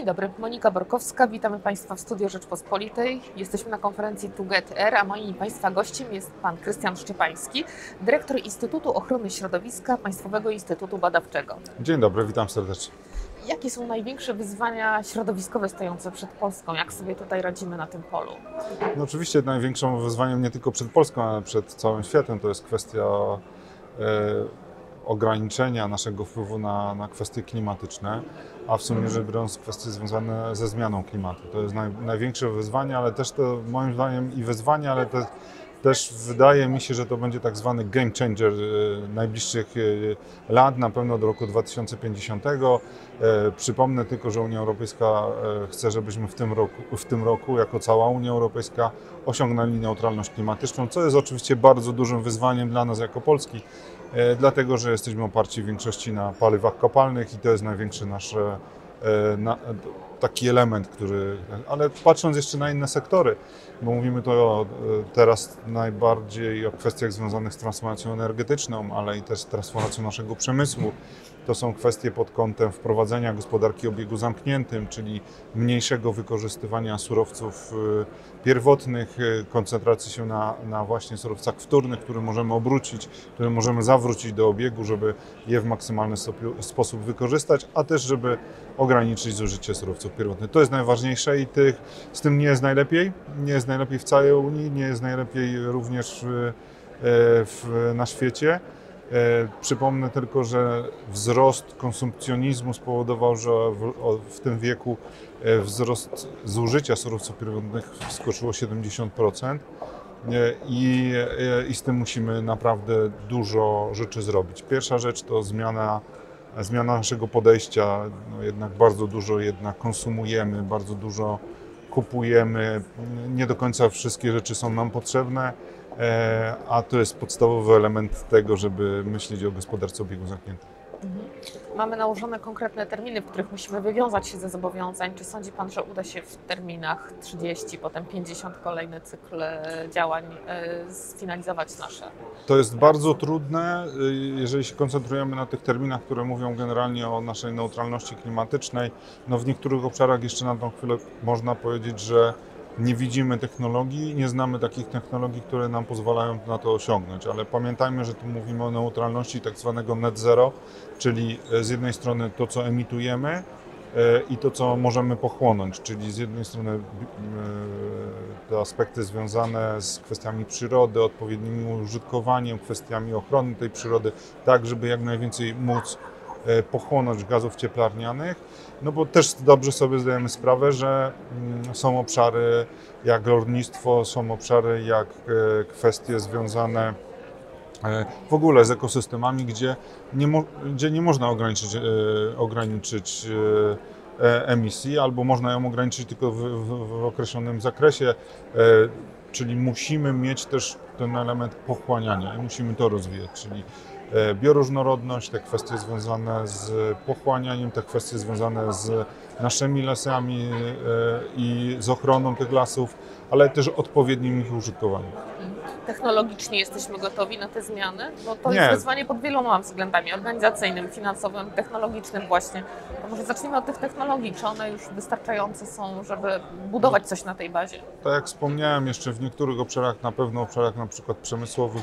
Dzień dobry, Monika Borkowska, witamy Państwa w Studio Rzeczpospolitej. Jesteśmy na konferencji To Get Air, a moim Państwa gościem jest Pan Krystian Szczepański, dyrektor Instytutu Ochrony Środowiska Państwowego Instytutu Badawczego. Dzień dobry, witam serdecznie. Jakie są największe wyzwania środowiskowe stojące przed Polską? Jak sobie tutaj radzimy na tym polu? No oczywiście największym wyzwaniem nie tylko przed Polską, ale przed całym światem to jest kwestia e, ograniczenia naszego wpływu na, na kwestie klimatyczne, a w sumie rzecz biorąc kwestie związane ze zmianą klimatu. To jest naj, największe wyzwanie, ale też to moim zdaniem i wyzwanie, ale to też wydaje mi się, że to będzie tak zwany game changer e, najbliższych e, lat, na pewno do roku 2050. E, Przypomnę tylko, że Unia Europejska chce, żebyśmy w tym roku, w tym roku jako cała Unia Europejska osiągnęli neutralność klimatyczną, co jest oczywiście bardzo dużym wyzwaniem dla nas jako Polski, dlatego że jesteśmy oparci w większości na paliwach kopalnych i to jest największy nasz na, taki element, który. Ale patrząc jeszcze na inne sektory, bo mówimy to teraz najbardziej o kwestiach związanych z transformacją energetyczną, ale i też transformacją naszego przemysłu. To są kwestie pod kątem wprowadzenia gospodarki obiegu zamkniętym, czyli mniejszego wykorzystywania surowców y, pierwotnych, koncentracji się na, na właśnie surowcach wtórnych, które możemy obrócić, które możemy zawrócić do obiegu, żeby je w maksymalny sposób wykorzystać, a też żeby ograniczyć zużycie surowców pierwotnych. To jest najważniejsze i tych, z tym nie jest najlepiej. Nie jest najlepiej w całej Unii, nie jest najlepiej również w, w, na świecie. E, przypomnę tylko, że wzrost konsumpcjonizmu spowodował, że w, w tym wieku e, wzrost zużycia surowców pierwotnych skoczyło 70%. E, I, I z tym musimy naprawdę dużo rzeczy zrobić. Pierwsza rzecz to zmiana, zmiana naszego podejścia. No jednak bardzo dużo jednak konsumujemy, bardzo dużo kupujemy. Nie do końca wszystkie rzeczy są nam potrzebne E, a to jest podstawowy element tego, żeby myśleć o gospodarce obiegu zamkniętym. Mhm. Mamy nałożone konkretne terminy, w których musimy wywiązać się ze zobowiązań. Czy sądzi Pan, że uda się w terminach 30, potem 50 kolejny cykl działań e, sfinalizować nasze? To jest bardzo trudne, jeżeli się koncentrujemy na tych terminach, które mówią generalnie o naszej neutralności klimatycznej. No w niektórych obszarach jeszcze na tą chwilę można powiedzieć, że nie widzimy technologii, nie znamy takich technologii, które nam pozwalają na to osiągnąć, ale pamiętajmy, że tu mówimy o neutralności tak zwanego net zero, czyli e, z jednej strony to, co emitujemy e, i to, co możemy pochłonąć, czyli z jednej strony e, te aspekty związane z kwestiami przyrody, odpowiednim użytkowaniem, kwestiami ochrony tej przyrody, tak żeby jak najwięcej móc pochłonąć gazów cieplarnianych, no bo też dobrze sobie zdajemy sprawę, że mm, są obszary jak rolnictwo, są obszary jak e, kwestie związane e, w ogóle z ekosystemami, gdzie nie, mo gdzie nie można ograniczyć, ograniczyć emisji, albo można ją ograniczyć tylko w, w, w określonym zakresie, czyli musimy mieć też ten element pochłaniania i musimy to rozwijać, czyli E, bioróżnorodność, te kwestie związane z pochłanianiem, te kwestie związane z naszymi lasami e, i z ochroną tych lasów, ale też odpowiednim ich użytkowaniem technologicznie jesteśmy gotowi na te zmiany? Bo to Nie. jest wyzwanie pod wieloma względami, organizacyjnym, finansowym, technologicznym właśnie. To może zacznijmy od tych technologii. Czy one już wystarczające są, żeby budować coś na tej bazie? Tak jak wspomniałem, jeszcze w niektórych obszarach, na pewno obszarach na przykład przemysłowych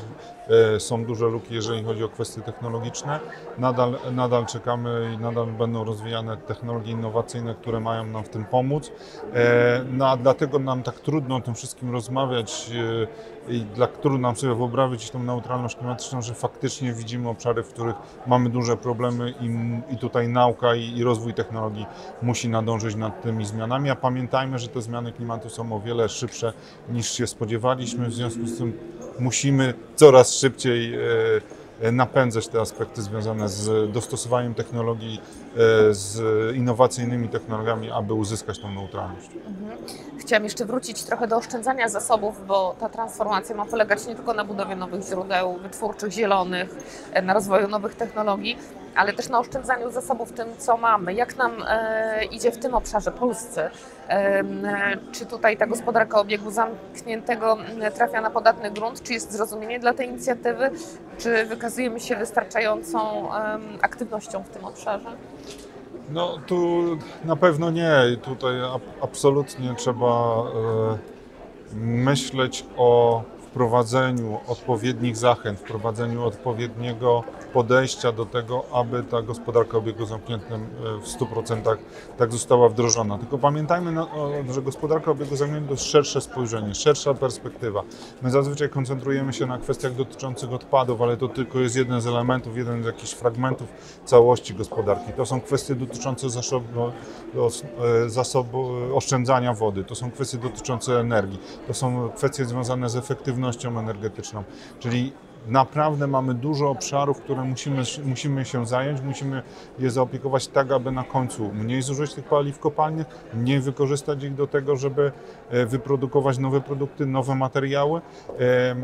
e, są duże luki, jeżeli chodzi o kwestie technologiczne. Nadal, nadal czekamy i nadal będą rozwijane technologie innowacyjne, które mają nam w tym pomóc. E, no a dlatego nam tak trudno o tym wszystkim rozmawiać e, i dla trudno nam sobie wyobrazić tą neutralność klimatyczną, że faktycznie widzimy obszary, w których mamy duże problemy i, i tutaj nauka i, i rozwój technologii musi nadążyć nad tymi zmianami, a pamiętajmy, że te zmiany klimatu są o wiele szybsze niż się spodziewaliśmy, w związku z tym musimy coraz szybciej e, napędzać te aspekty związane z dostosowaniem technologii, e, z innowacyjnymi technologiami, aby uzyskać tą neutralność. Mhm. Chciałam jeszcze wrócić trochę do oszczędzania zasobów, bo ta transformacja ma polegać nie tylko na budowie nowych źródeł wytwórczych, zielonych, e, na rozwoju nowych technologii, ale też na oszczędzaniu zasobów tym, co mamy. Jak nam e, idzie w tym obszarze polsce? E, czy tutaj ta gospodarka obiegu zamkniętego trafia na podatny grunt? Czy jest zrozumienie dla tej inicjatywy? Czy wykazujemy się wystarczającą e, aktywnością w tym obszarze? No tu na pewno nie. Tutaj ab- absolutnie trzeba e, myśleć o wprowadzeniu odpowiednich zachęt, wprowadzeniu odpowiedniego podejścia do tego, aby ta gospodarka obiegu zamkniętym e, w 100% tak została wdrożona. Tylko pamiętajmy, że gospodarka obiegu zamkniętym to jest szersze spojrzenie, szersza perspektywa. My zazwyczaj koncentrujemy się na kwestiach dotyczących odpadów, ale to tylko jest jeden z elementów, jeden z jakichś fragmentów całości gospodarki. To są kwestie dotyczące zasobu, e, zasobu e, oszczędzania wody, to są kwestie dotyczące energii, to są kwestie związane z efektywnością energetyczną, czyli naprawdę mamy dużo obszarów, które musimy, musimy się zająć, musimy je zaopiekować tak, aby na końcu mniej zużyć tych paliw kopalnych, mniej wykorzystać ich do tego, żeby e, wyprodukować nowe produkty, nowe materiały e, e,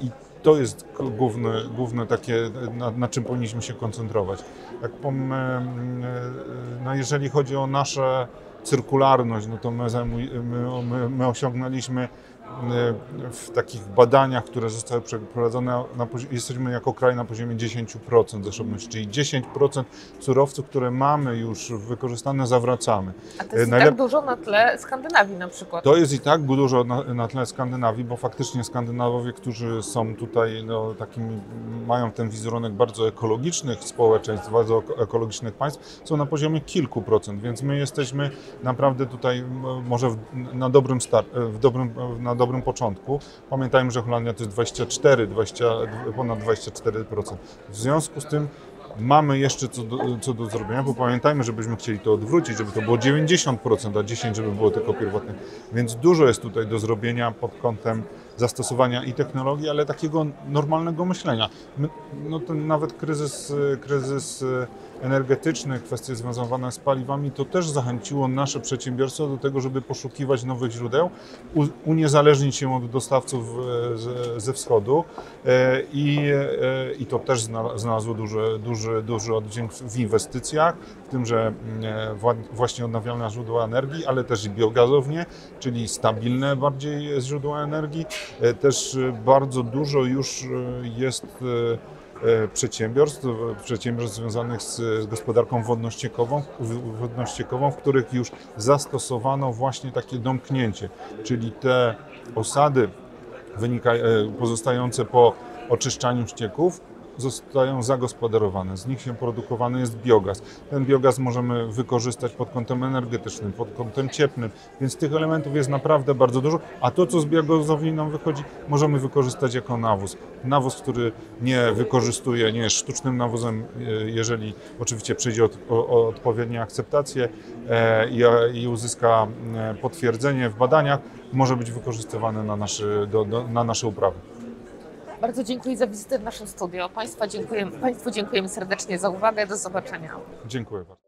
i to jest główne, główne takie, na, na czym powinniśmy się koncentrować. Jak pom, no jeżeli chodzi o nasze cyrkularność, no to my, my, my, my osiągnęliśmy w takich badaniach, które zostały przeprowadzone, jesteśmy jako kraj na poziomie 10% zasobności, czyli 10% surowców, które mamy już wykorzystane, zawracamy. A to jest i tak dużo na tle Skandynawii na przykład. To jest i tak dużo na, na tle Skandynawii, bo faktycznie Skandynawowie, którzy są tutaj no, takimi, mają ten wizerunek bardzo ekologicznych społeczeństw, bardzo eko- ekologicznych państw, są na poziomie kilku procent, więc my jesteśmy naprawdę tutaj może w, na, dobrym start, w dobrym, na dobrym początku. Pamiętajmy, że Holandia to jest 24, 20, ponad 24%. W związku z tym Mamy jeszcze co do, co do zrobienia, bo pamiętajmy, żebyśmy chcieli to odwrócić, żeby to było 90%, a 10% żeby było tylko pierwotne. Więc dużo jest tutaj do zrobienia pod kątem zastosowania i technologii, ale takiego normalnego myślenia. My, no ten nawet kryzys, kryzys energetyczny, kwestie związane z paliwami, to też zachęciło nasze przedsiębiorstwa do tego, żeby poszukiwać nowych źródeł, uniezależnić się od dostawców e, ze wschodu e, i, e, i to też zna- znalazło duży, duży, duży oddźwięk w inwestycjach, w tym, że mm, wła- właśnie odnawialne źródła energii, ale też i biogazownie, czyli stabilne bardziej źródła energii. Też bardzo dużo już jest przedsiębiorstw, e, przedsiębiorstw związanych z, gospodarką wodno-ściekową, wodno-ściekową, w których już zastosowano właśnie takie domknięcie, czyli te osady wynika, e, pozostające po oczyszczaniu ścieków zostają zagospodarowane. Z nich się produkowany jest biogaz. Ten biogaz możemy wykorzystać pod kątem energetycznym, pod kątem cieplnym, więc tych elementów jest naprawdę bardzo dużo, a to, co z biogazowni nam wychodzi, możemy wykorzystać jako nawóz. Nawóz, który nie wykorzystuje, nie jest sztucznym nawozem, e, jeżeli oczywiście przyjdzie od, o, o odpowiednią akceptację e, i, i uzyska e, potwierdzenie w badaniach, może być wykorzystywany na, naszy, do, do, na nasze uprawy. Bardzo dziękuję za wizytę w naszym studio. Państwa dziękujemy, Państwu dziękujemy serdecznie za uwagę. Do zobaczenia. Dziękuję bardzo.